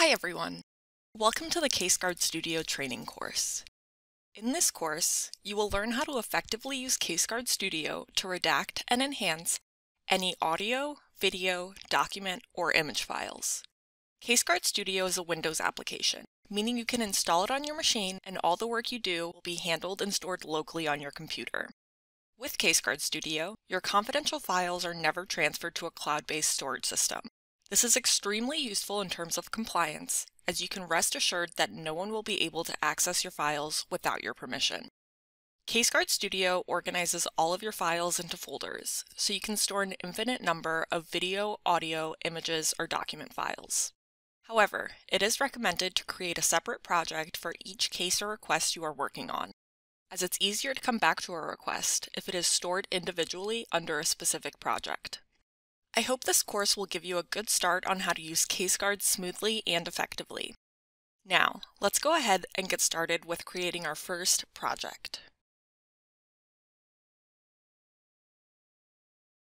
Hi everyone! Welcome to the CaseGuard Studio training course. In this course, you will learn how to effectively use CaseGuard Studio to redact and enhance any audio, video, document, or image files. CaseGuard Studio is a Windows application, meaning you can install it on your machine and all the work you do will be handled and stored locally on your computer. With CaseGuard Studio, your confidential files are never transferred to a cloud-based storage system. This is extremely useful in terms of compliance, as you can rest assured that no one will be able to access your files without your permission. CaseGuard Studio organizes all of your files into folders, so you can store an infinite number of video, audio, images, or document files. However, it is recommended to create a separate project for each case or request you are working on, as it's easier to come back to a request if it is stored individually under a specific project. I hope this course will give you a good start on how to use CaseGuard smoothly and effectively. Now, let's go ahead and get started with creating our first project.